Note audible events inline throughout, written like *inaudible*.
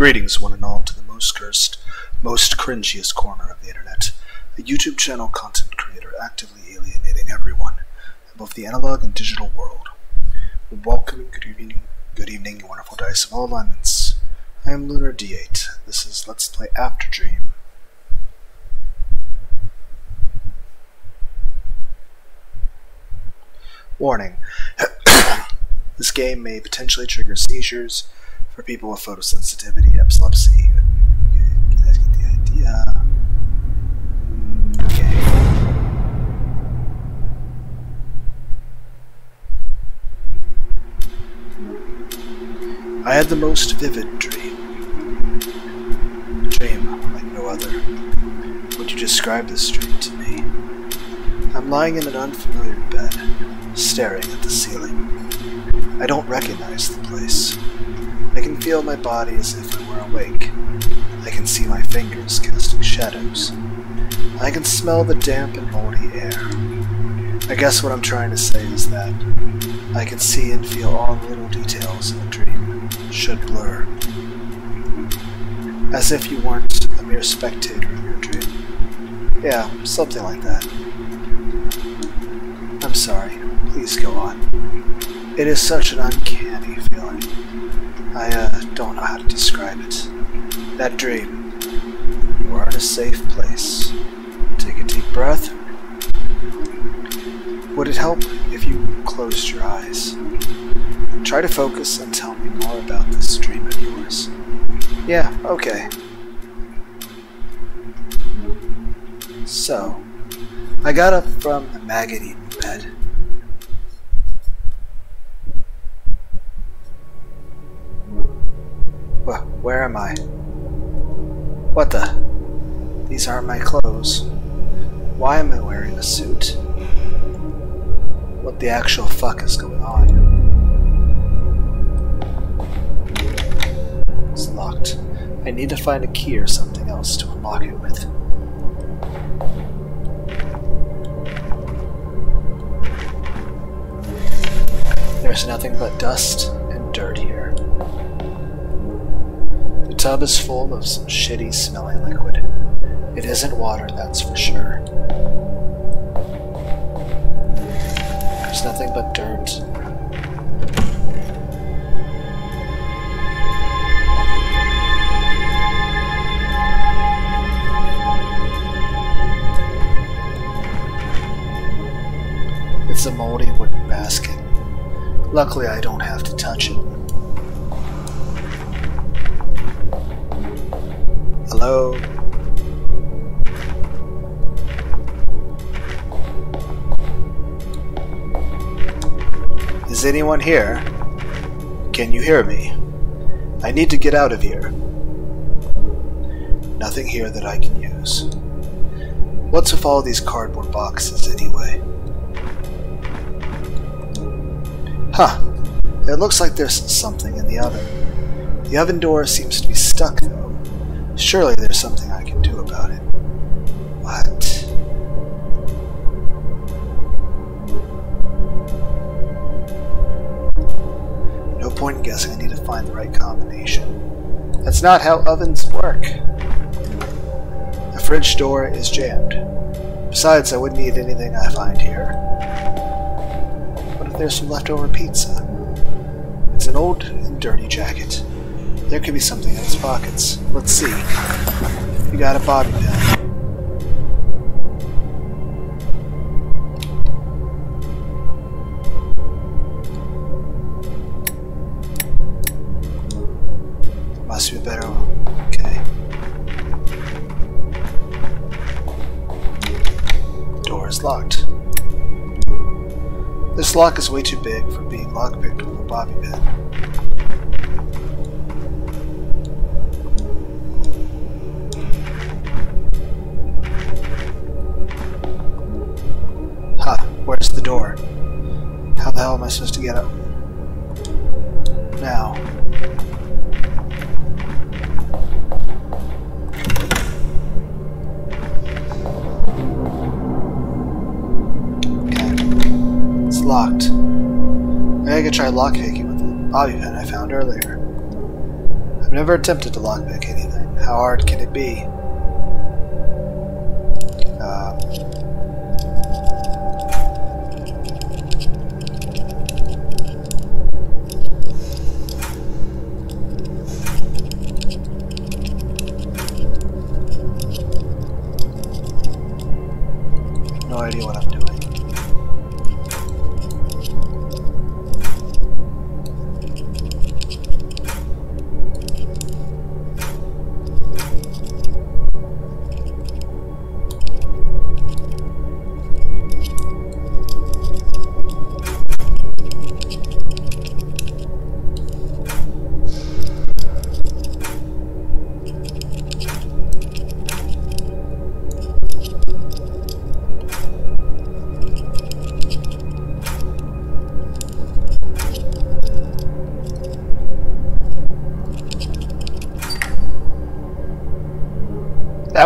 Greetings, one and all, to the most cursed, most cringiest corner of the internet. A YouTube channel content creator actively alienating everyone, both the analog and digital world. Welcome and good evening, good evening, you wonderful dice of all alignments. I am Lunar D8. This is Let's Play Afterdream. Warning. *coughs* this game may potentially trigger seizures for people with photosensitivity, epilepsy. You guys get the idea. Mm, okay. I had the most vivid dream. A dream like no other. Would you describe this dream to me? I'm lying in an unfamiliar bed, staring at the ceiling. I don't recognize the place. I can feel my body as if I were awake. I can see my fingers casting shadows. I can smell the damp and moldy air. I guess what I'm trying to say is that I can see and feel all the little details in a dream should blur. As if you weren't a mere spectator in your dream. Yeah, something like that. I'm sorry. Please go on. It is such an uncanny feeling. I uh, don't know how to describe it. That dream. You are in a safe place. Take a deep breath. Would it help if you closed your eyes? Try to focus and tell me more about this dream of yours. Yeah, okay. So, I got up from the maggot-eaten bed. Well, where am I? What the? These aren't my clothes. Why am I wearing a suit? What the actual fuck is going on? It's locked. I need to find a key or something else to unlock it with. There's nothing but dust and dirt here. The tub is full of some shitty smelling liquid. It isn't water, that's for sure. There's nothing but dirt. It's a moldy wooden basket. Luckily, I don't have to touch it. Hello? Is anyone here? Can you hear me? I need to get out of here. Nothing here that I can use. What's with all these cardboard boxes, anyway? Huh. It looks like there's something in the oven. The oven door seems to be stuck, though. Surely there's something I can do about it. What? No point in guessing. I need to find the right combination. That's not how ovens work. The fridge door is jammed. Besides, I wouldn't eat anything I find here. What if there's some leftover pizza? It's an old and dirty jacket. There could be something in his pockets. Let's see. You got a bobby pin. Must be better. Okay. Door is locked. This lock is way too big for being lockpicked with a bobby pin. Where's the door? How the hell am I supposed to get up? Now. Okay. It's locked. Maybe I could try lockpicking with the bobby pin I found earlier. I've never attempted to lockpick anything. How hard can it be?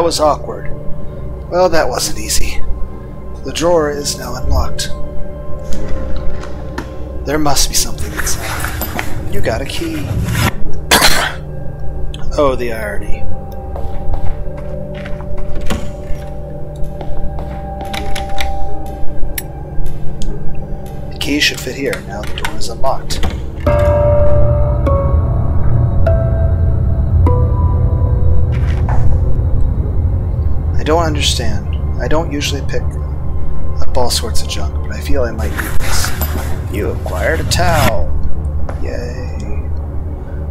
Was awkward. Well, that wasn't easy. The drawer is now unlocked. There must be something inside. You got a key. *coughs* oh, the irony. The key should fit here. Now the door is unlocked. Don't understand. I don't usually pick up all sorts of junk, but I feel I might need this. You acquired a towel. Yay.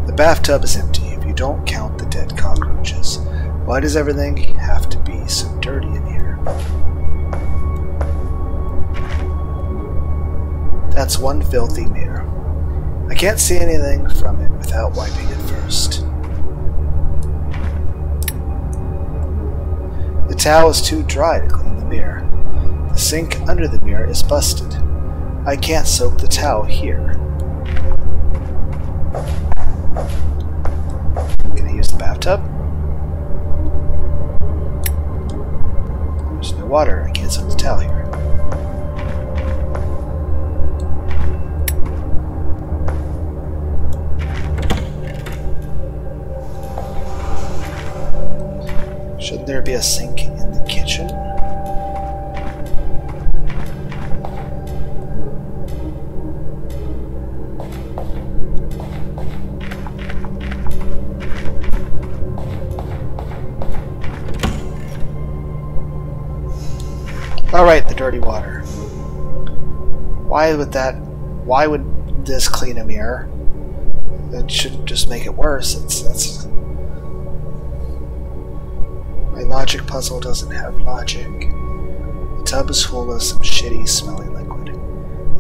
The bathtub is empty if you don't count the dead cockroaches. Why does everything have to be so dirty in here? That's one filthy mirror. I can't see anything from it without wiping it first. The towel is too dry to clean the mirror. The sink under the mirror is busted. I can't soak the towel here. Can I use the bathtub? There's no water. I can't soak the towel here. Shouldn't there be a sink in the kitchen? Alright, the dirty water. Why would that... Why would this clean a mirror? It shouldn't just make it worse. It's, that's... My logic puzzle doesn't have logic. The tub is full of some shitty, smelly liquid.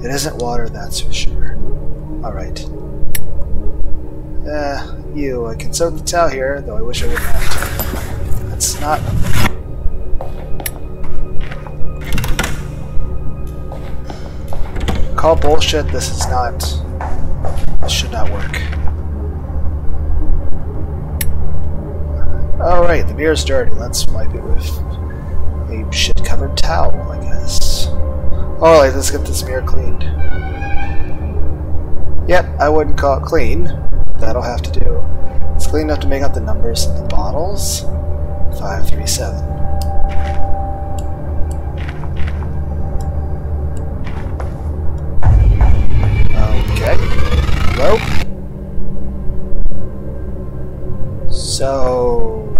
It isn't water, that's for sure. Alright. Uh, you, I can soak the towel here, though I wish I wouldn't have to. That's not... Call bullshit, this is not... This should not work. Alright, the mirror's dirty. Let's wipe it with a shit-covered towel, I guess. Alright, let's get this mirror cleaned. Yep, I wouldn't call it clean. That'll have to do. It's clean enough to make out the numbers in the bottles. 537. So...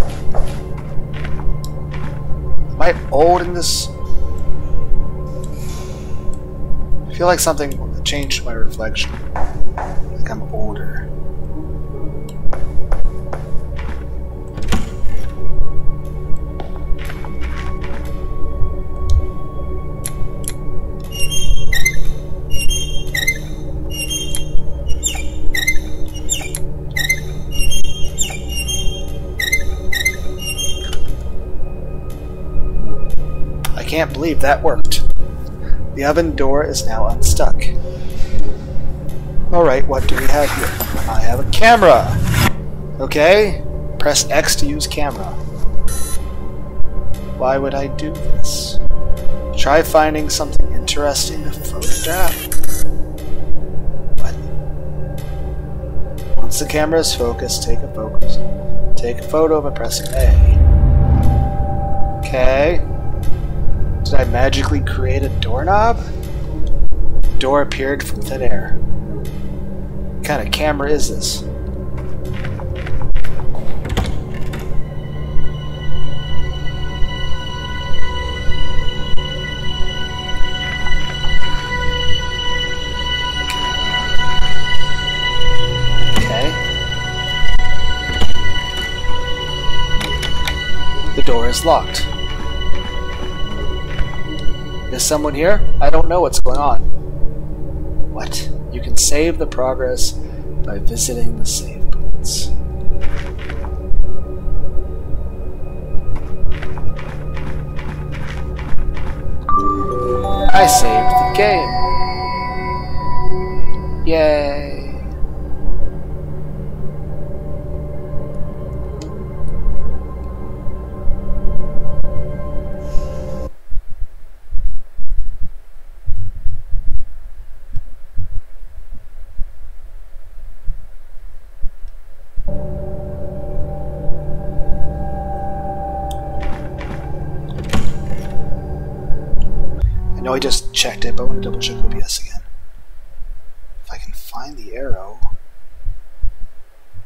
Am I old in this? I feel like something changed my reflection. Like I'm older. Can't believe that worked. The oven door is now unstuck. Alright, what do we have here? I have a camera! Okay, press X to use camera. Why would I do this? Try finding something interesting to photograph. What? Once the camera is focused, take a focus. Take a photo by pressing A. Okay. Did I magically create a doorknob? The door appeared from thin air. What kind of camera is this? Okay. The door is locked. Is someone here? I don't know what's going on. What? You can save the progress by visiting the save points. I saved the game. Yay. Know I just checked it, but I want to double check OBS again. If I can find the arrow,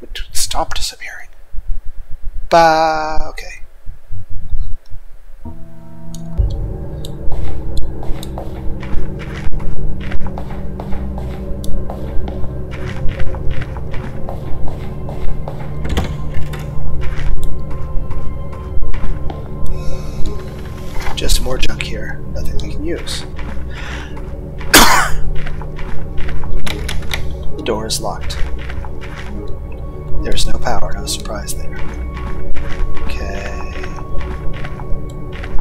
it would stop disappearing. Bah, okay. Use. the door is locked. There's no power, no surprise there. Okay.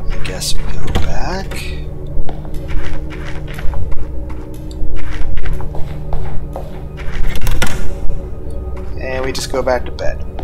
I guess we go back. And we just go back to bed.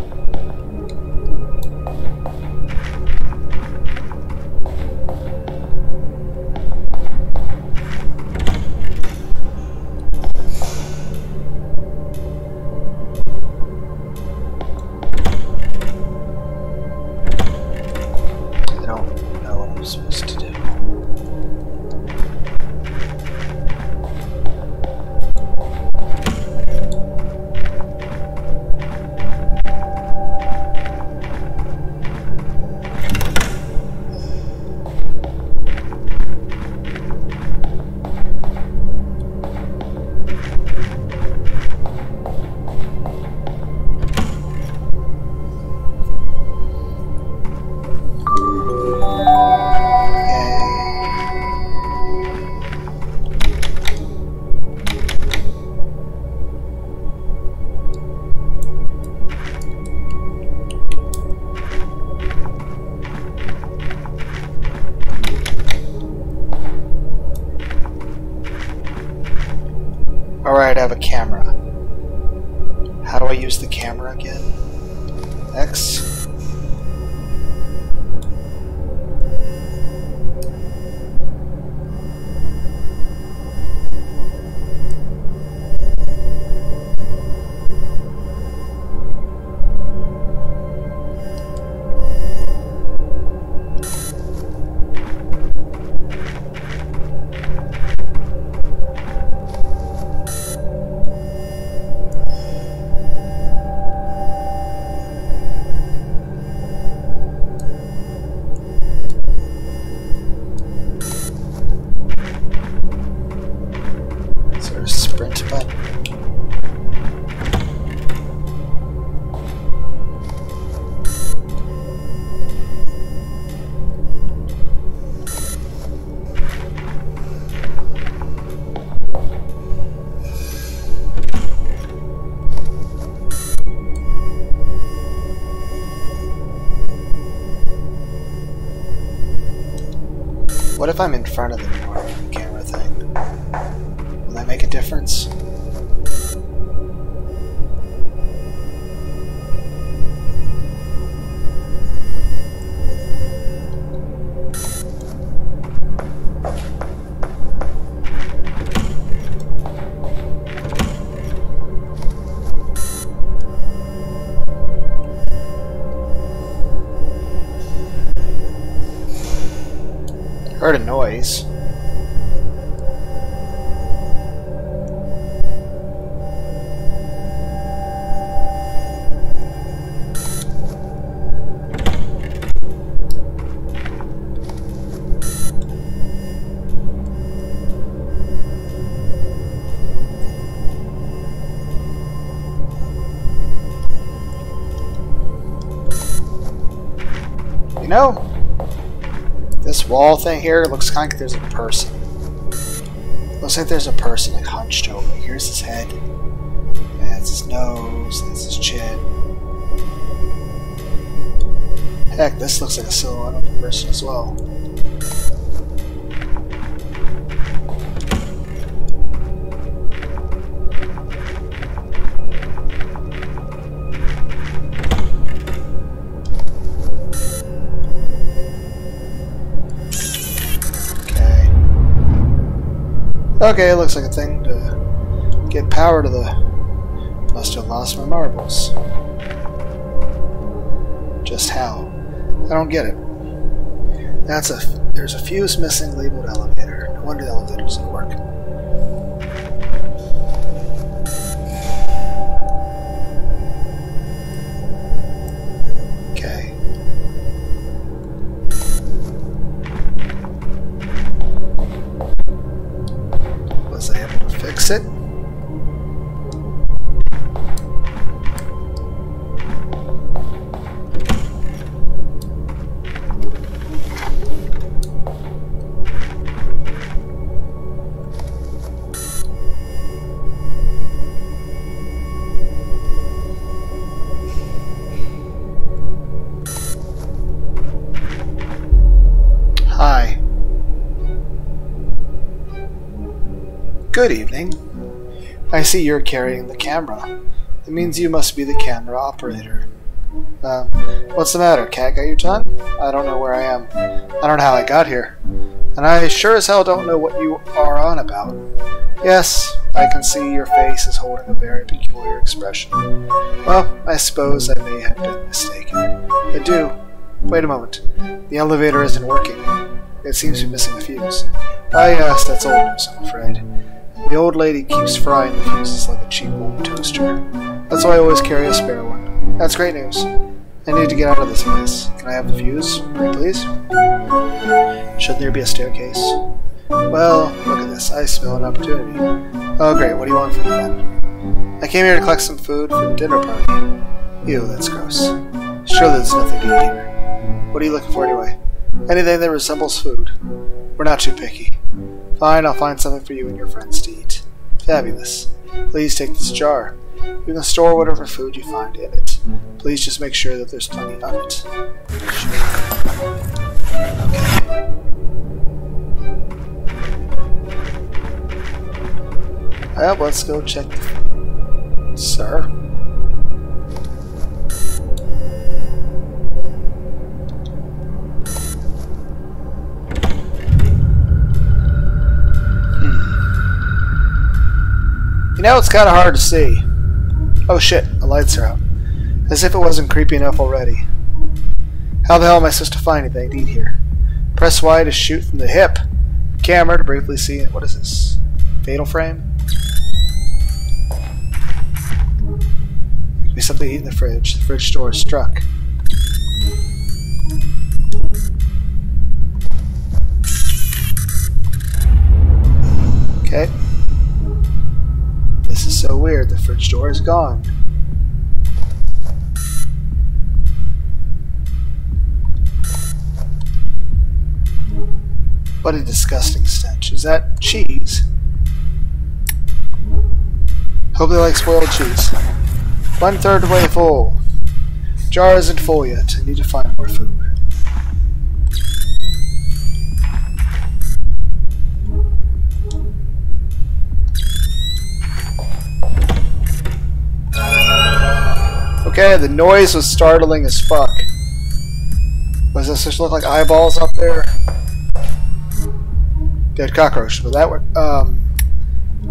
Front of the Know, this wall thing here looks kind of like there's a person. Looks like there's a person like hunched over. Here's his head. That's his nose. That's his chin. Heck, this looks like a silhouette of a person as well. Okay, it looks like a thing to get power to the. Must have lost my marbles. Just how? I don't get it. That's a. There's a fuse missing labeled elevator. No wonder the elevator doesn't work. Good evening. I see you're carrying the camera. It means you must be the camera operator. Uh, what's the matter? Cat got your tongue? I don't know where I am. I don't know how I got here. And I sure as hell don't know what you are on about. Yes, I can see your face is holding a very peculiar expression. Well, I suppose I may have been mistaken. I do. Wait a moment. The elevator isn't working. It seems to be missing a fuse. Ah, yes, that's old news, I'm afraid. The old lady keeps frying the fuses like a cheap old toaster. That's why I always carry a spare one. That's great news. I need to get out of this place. Can I have the fuse, please? Shouldn't there be a staircase? Well, look at this. I smell an opportunity. Oh, great. What do you want from me then? I came here to collect some food for the dinner party. Ew, that's gross. Surely there's nothing to eat here. What are you looking for anyway? Anything that resembles food. We're not too picky. Fine, I'll find something for you and your friends to eat. Fabulous. Please take this jar. You can store whatever food you find in it. Please just make sure that there's plenty of it. Okay. Well, let's go check. Sir? Know, it's kind of hard to see. Oh shit, the lights are out. As if it wasn't creepy enough already. How the hell am I supposed to find anything to eat here? Press Y to shoot from the hip. Camera to briefly see it. What is this? Fatal frame? Could be something to eat in the fridge. The fridge door is struck. Okay. This is so weird. The fridge door is gone. What a disgusting stench. Is that cheese? Hope they like spoiled cheese. One third way full. Jar isn't full yet. I need to find more food. Okay, the noise was startling as fuck. Was this just look like eyeballs up there? Dead cockroach. Was that what? Um,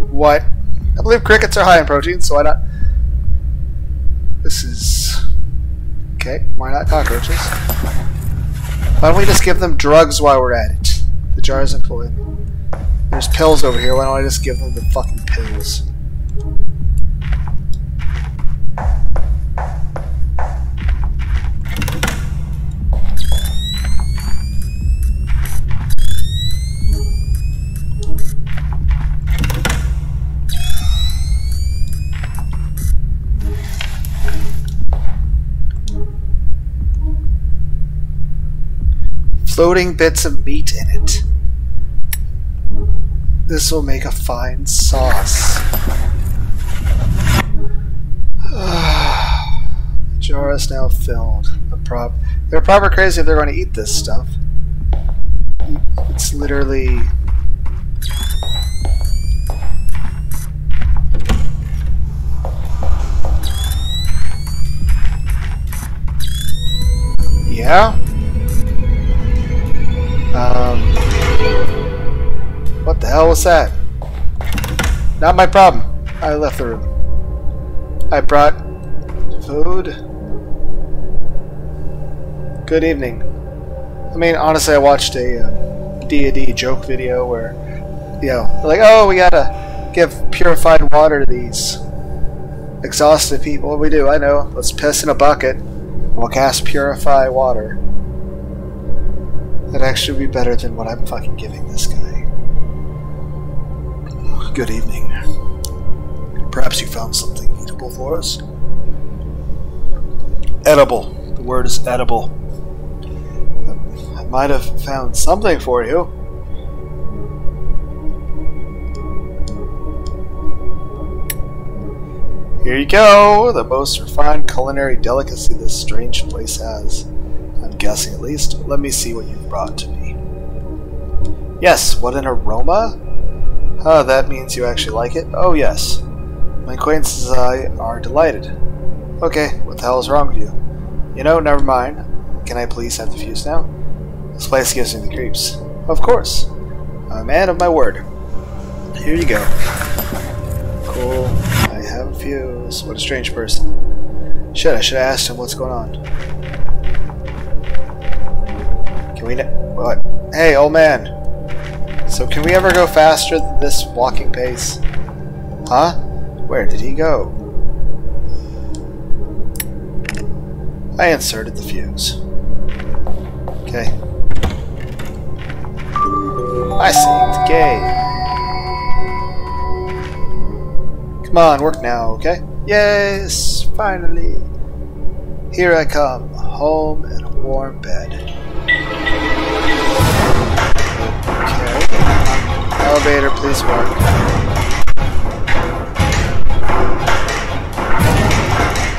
what? I believe crickets are high in protein, so why not? This is okay. Why not cockroaches? Why don't we just give them drugs while we're at it? The jar isn't full. There's pills over here. Why don't I just give them the fucking pills? Floating bits of meat in it. This will make a fine sauce. *sighs* the jar is now filled. The prop they're proper crazy if they're going to eat this stuff. It's literally Yeah? Um, what the hell was that? Not my problem. I left the room. I brought food. Good evening. I mean, honestly, I watched a um, D&D joke video where, you know, like, oh, we gotta give purified water to these exhausted people. What do we do? I know. Let's piss in a bucket. We'll cast purify water. That'd actually be better than what I'm fucking giving this guy. Good evening. Perhaps you found something eatable for us? Edible. The word is edible. I might have found something for you. Here you go, the most refined culinary delicacy this strange place has guessing at least. Let me see what you've brought to me. Yes, what an aroma? Ah, that means you actually like it? Oh, yes. My acquaintances and I are delighted. Okay, what the hell is wrong with you? You know, never mind. Can I please have the fuse now? This place gives me the creeps. Of course. I'm a man of my word. Here you go. Cool. I have a fuse. What a strange person. Shit, I should have asked him what's going on. Can we... What? Hey, old man. So can we ever go faster than this walking pace? Huh? Where did he go? I inserted the fuse. Okay. I saved game. Come on, work now, okay? Yes, finally. Here I come, home in a warm bed. Elevator, please work.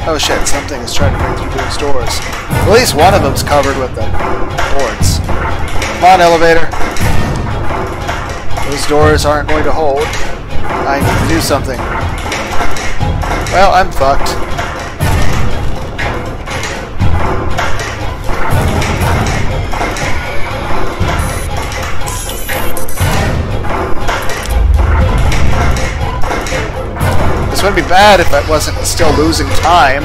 Oh shit, something is trying to break through those doors. At least one of them's covered with the boards. Come on, elevator. Those doors aren't going to hold. I need to do something. Well, I'm fucked. Wouldn't be bad if I wasn't still losing time.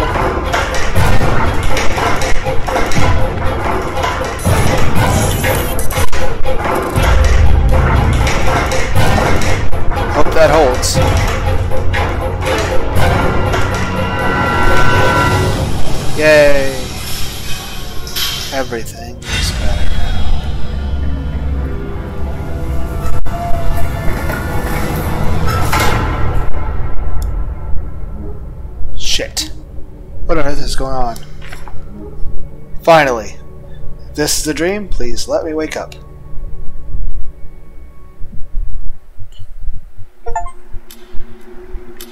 Hope that holds. Yay. Everything going on? Finally. If this is a dream, please let me wake up.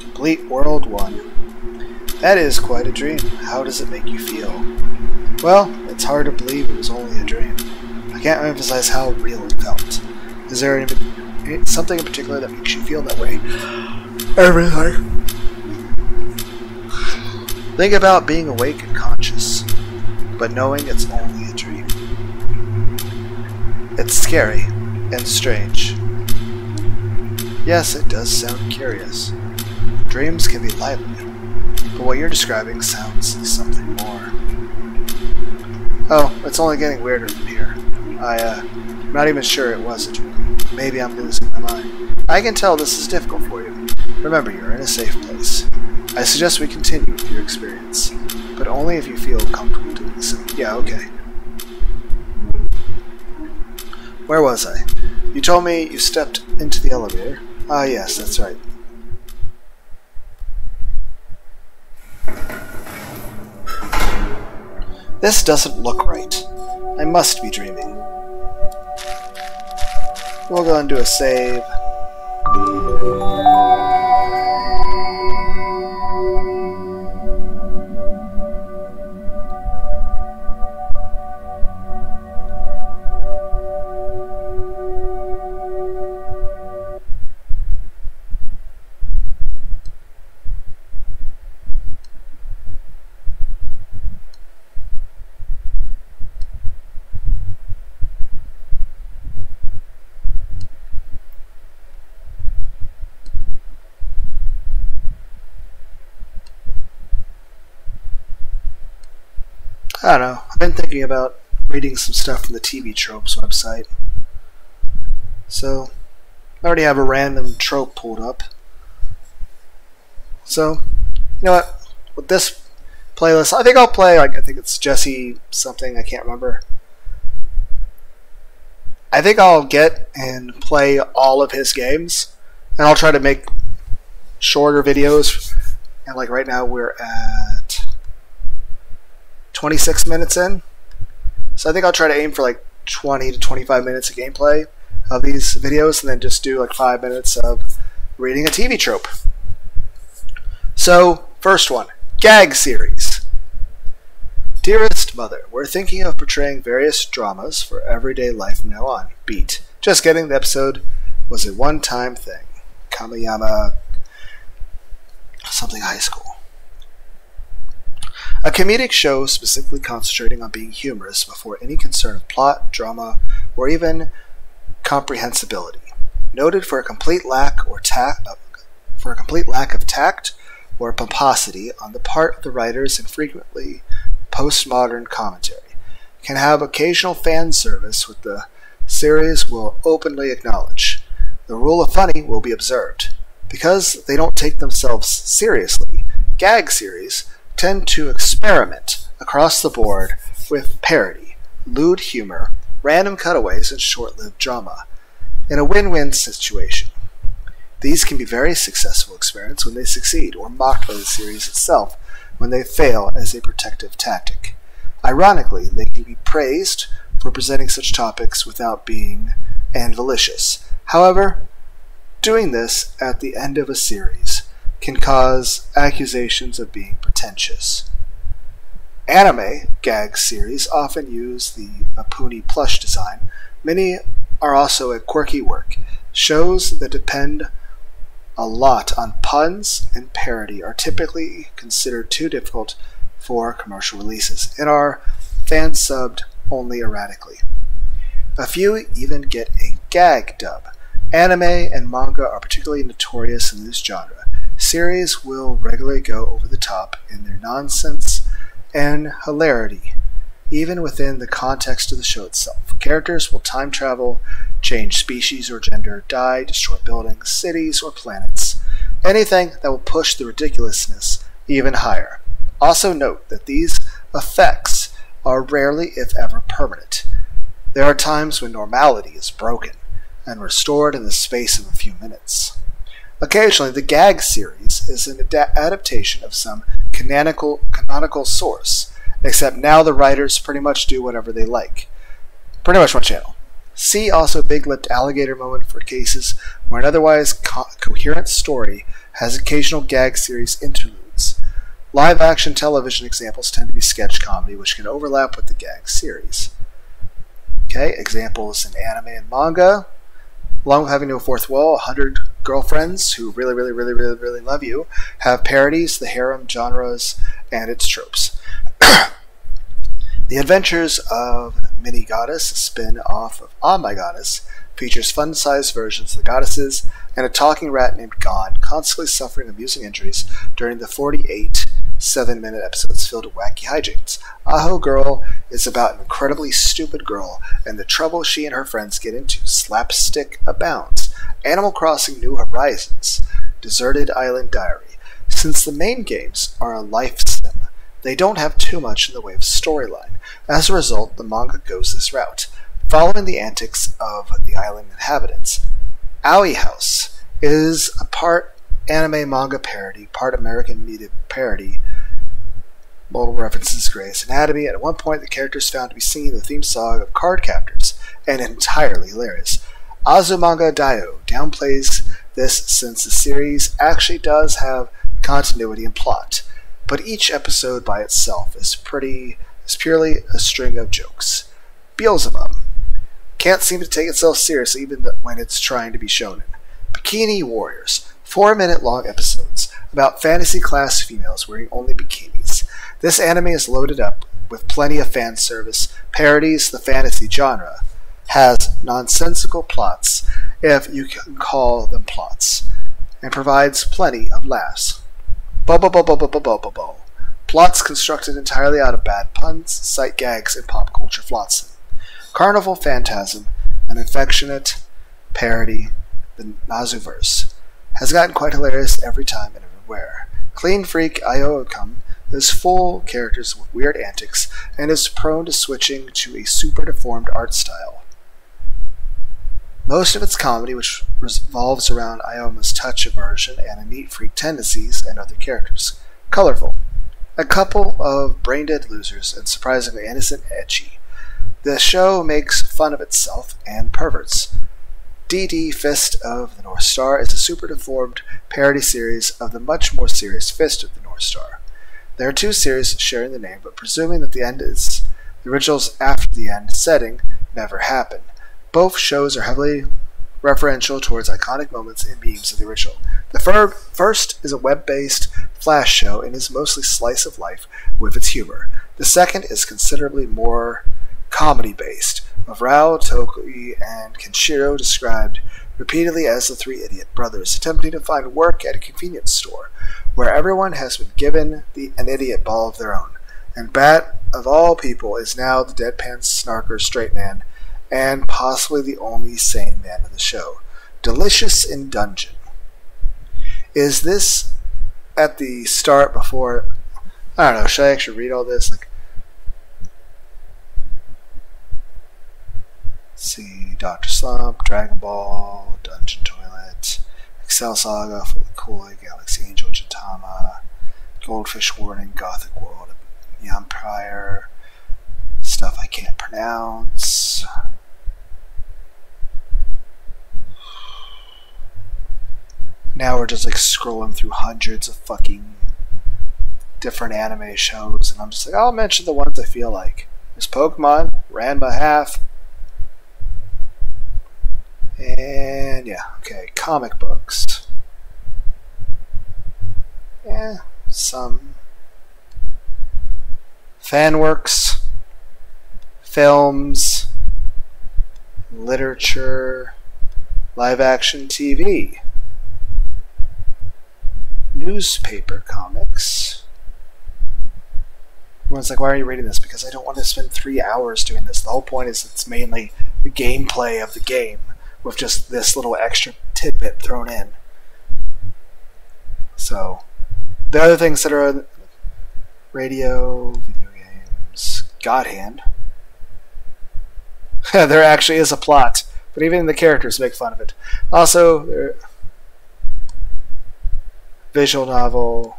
Complete World 1. That is quite a dream. How does it make you feel? Well, it's hard to believe it was only a dream. I can't emphasize how real it felt. Is there any, something in particular that makes you feel that way? Everything. Think about being awake and conscious, but knowing it's only a dream. It's scary and strange. Yes, it does sound curious. Dreams can be lively, but what you're describing sounds something more. Oh, it's only getting weirder from here. I, uh, I'm not even sure it was a dream. Maybe I'm losing my mind. I can tell this is difficult for you. Remember, you're in a safe place. I suggest we continue with your experience, but only if you feel comfortable doing so. Yeah, okay. Where was I? You told me you stepped into the elevator. Ah, yes, that's right. This doesn't look right. I must be dreaming. We'll go and do a save. I don't know. I've been thinking about reading some stuff from the TV Tropes website. So, I already have a random trope pulled up. So, you know what? With this playlist, I think I'll play, like, I think it's Jesse something, I can't remember. I think I'll get and play all of his games, and I'll try to make shorter videos. And, like, right now we're at 26 minutes in. So I think I'll try to aim for like 20 to 25 minutes of gameplay of these videos and then just do like 5 minutes of reading a TV trope. So, first one Gag Series. Dearest Mother, we're thinking of portraying various dramas for everyday life from now on. Beat. Just getting the episode was a one time thing. Kamayama. something high school. A comedic show specifically concentrating on being humorous before any concern of plot, drama, or even comprehensibility. Noted for a complete lack or tact for a complete lack of tact or pomposity on the part of the writers and frequently postmodern commentary. Can have occasional fan service with the series will openly acknowledge. The rule of funny will be observed. Because they don't take themselves seriously, gag series tend to experiment across the board with parody, lewd humor, random cutaways, and short lived drama in a win win situation. These can be very successful experiments when they succeed, or mocked by the series itself when they fail as a protective tactic. Ironically, they can be praised for presenting such topics without being and malicious. However, doing this at the end of a series can cause accusations of being Anime gag series often use the Apuni plush design. Many are also a quirky work. Shows that depend a lot on puns and parody are typically considered too difficult for commercial releases and are fan subbed only erratically. A few even get a gag dub. Anime and manga are particularly notorious in this genre series will regularly go over the top in their nonsense and hilarity, even within the context of the show itself. Characters will time travel, change species or gender, die, destroy buildings, cities, or planets. Anything that will push the ridiculousness even higher. Also, note that these effects are rarely, if ever, permanent. There are times when normality is broken and restored in the space of a few minutes. Occasionally, the gag series is an ad- adaptation of some canonical, canonical source, except now the writers pretty much do whatever they like. Pretty much one channel. See also Big Lipped Alligator Moment for cases where an otherwise co- coherent story has occasional gag series interludes. Live action television examples tend to be sketch comedy, which can overlap with the gag series. Okay, examples in anime and manga. Along with having no fourth wall, 100 girlfriends who really, really, really, really, really love you have parodies, the harem genres, and its tropes. *clears throat* the adventures of Mini Goddess, spin off of On My Goddess, features fun sized versions of the goddesses and a talking rat named God, constantly suffering amusing injuries during the 48 seven minute episodes filled with wacky hijinks. Aho Girl is about an incredibly stupid girl and the trouble she and her friends get into. Slapstick abounds. Animal Crossing New Horizons, Deserted Island Diary. Since the main games are a life sim, they don't have too much in the way of storyline. As a result, the manga goes this route, following the antics of the island inhabitants. Owie House is a part anime manga parody, part American media parody. Multiple references Grey's Anatomy, at one point the character is found to be singing the theme song of Card Captors, and entirely hilarious. Azumanga Daioh downplays this since the series actually does have continuity and plot, but each episode by itself is pretty is purely a string of jokes. Beelzebub can't seem to take itself seriously even when it's trying to be shonen. Bikini Warriors, four minute long episodes about fantasy class females wearing only bikinis. This anime is loaded up with plenty of fan service, parodies the fantasy genre, has nonsensical plots, if you can call them plots, and provides plenty of laughs. Bubble. Plots constructed entirely out of bad puns, sight gags, and pop culture flotsam. Carnival Phantasm, an affectionate parody, the Nasuverse, has gotten quite hilarious every time and everywhere. Clean Freak Aoyama-kun is full characters with weird antics and is prone to switching to a super deformed art style. Most of its comedy, which revolves around Aoyama's touch aversion and a neat freak tendencies and other characters. Colorful. A couple of brain dead losers and surprisingly innocent ecchi. The show makes fun of itself and perverts. DD Fist of the North Star is a super deformed parody series of the much more serious Fist of the North Star. There are two series sharing the name, but presuming that the end is the original's after the end setting never happened. Both shows are heavily referential towards iconic moments and memes of the original. The fir- first is a web based flash show and is mostly slice of life with its humor. The second is considerably more comedy based, with Raoh, Toki, and Kenshiro described repeatedly as the three idiot brothers attempting to find work at a convenience store, where everyone has been given the, an idiot ball of their own. And Bat, of all people, is now the deadpan snarker straight man, and possibly the only sane man in the show. Delicious in Dungeon. Is this at the start before? I don't know. Should I actually read all this? Like, see, Doctor Slump, Dragon Ball, Dungeon Toilet, Excel Saga, Fully Galaxy Angel, Gintama, Goldfish Warning, Gothic World, Young Prior, stuff I can't pronounce. now we're just like scrolling through hundreds of fucking different anime shows, and I'm just like, I'll mention the ones I feel like. There's Pokemon, Ranma Half, and yeah, okay, comic books. Yeah, some fan works, films, literature, live action TV newspaper comics. Everyone's like, why are you reading this? Because I don't want to spend three hours doing this. The whole point is it's mainly the gameplay of the game with just this little extra tidbit thrown in. So, the other things that are radio, video games, God Hand. *laughs* there actually is a plot, but even the characters make fun of it. Also, visual novel.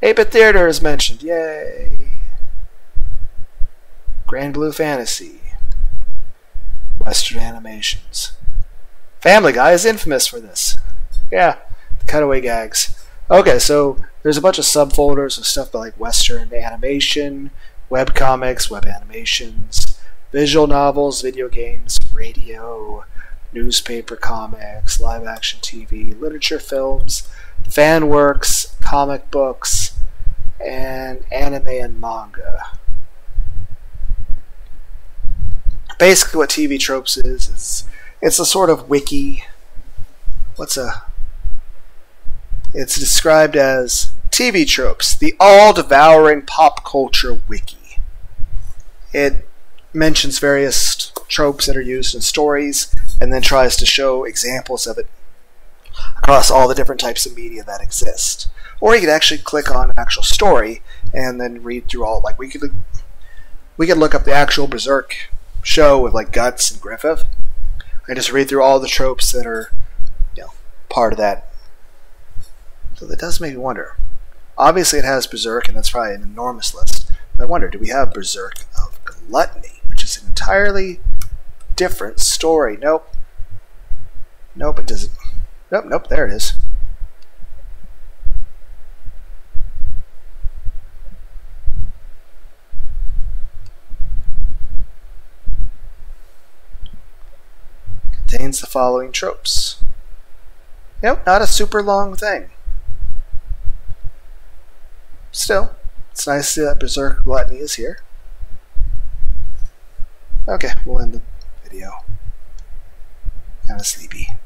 8-Bit Theater is mentioned. Yay! Granblue Fantasy. Western Animations. Family Guy is infamous for this. Yeah, the cutaway gags. Okay, so there's a bunch of subfolders of stuff like Western animation, web comics, web animations, visual novels, video games, radio, newspaper comics, live action TV, literature films, fan works, comic books, and anime and manga. Basically, what TV Tropes is, is it's a sort of wiki. What's a. It's described as TV Tropes, the all devouring pop culture wiki. It mentions various tropes that are used in stories and then tries to show examples of it across all the different types of media that exist. Or you could actually click on an actual story and then read through all. Like we could, we could look up the actual Berserk show with like Guts and Griffith, I just read through all the tropes that are, you know, part of that. So that does make me wonder. Obviously, it has Berserk, and that's probably an enormous list. But I wonder, do we have Berserk of Gluttony, which is an entirely different story? Nope. Nope, it doesn't. Nope, nope, there it is. Contains the following tropes. Nope, not a super long thing. Still, it's nice to see that Berserk Gluttony is here. Okay, we'll end the video. Kind of sleepy.